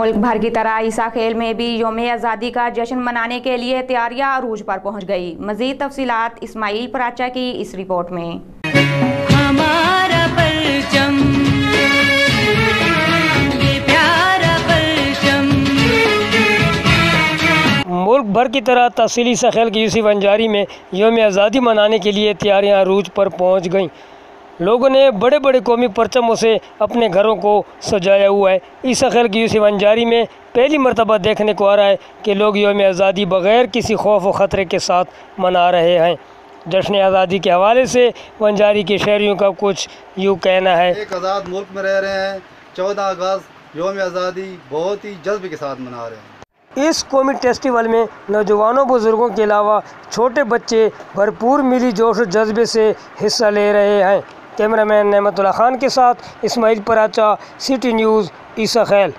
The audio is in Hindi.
मुल्क भर की तरह ईसा खेल में भी योम आज़ादी का जश्न मनाने के लिए तैयारियाँ अरूज पर पहुँच गई। मजीद तफसीत इसमाइल पराचा की इस रिपोर्ट में। हमारा मुल्क भर की तरह तहसीली सखेल की यूसी अंजारी में योम आज़ादी मनाने के लिए तैयारियाँ अरूज पर पहुँच गईं। लोगों ने बड़े बड़े कौमी परचमों से अपने घरों को सजाया हुआ है। इस अखल की यूसी वंजारी में पहली मरतबा देखने को आ रहा है कि लोग योम आज़ादी बग़ैर किसी खौफ व ख़तरे के साथ मना रहे हैं। जश्न आज़ादी के हवाले से वंजारी के शहरीों का कुछ यूँ कहना है। एक आज़ाद मुल्क में रह रहे हैं चौदह अगस्त योम आज़ादी बहुत ही जज्ब के साथ मना रहे हैं। इस कौमी फेस्टिवल में नौजवानों बुज़ुर्गों के अलावा छोटे बच्चे भरपूर मिली जोश जज्बे से हिस्सा ले रहे हैं। कैमरामैन नमतुल्ला खान के साथ इस्माइल पराचा सिटी न्यूज़ ईसा खैल।